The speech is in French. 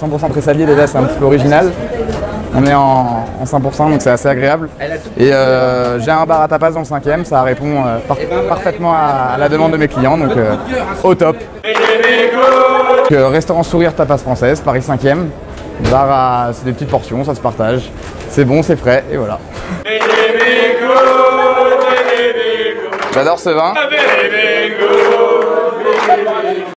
100% Tressavier déjà c'est un petit peu original. On est en, en 100% donc c'est assez agréable. Et euh, j'ai un bar à tapas dans le cinquième, ça répond euh, parfaitement à, la demande de mes clients, donc euh, au top. Restaurant Sourire Tapas Française, Paris 5e. Bar à, c'est des petites portions, ça se partage. C'est bon, c'est frais, et voilà. J'adore ce vin.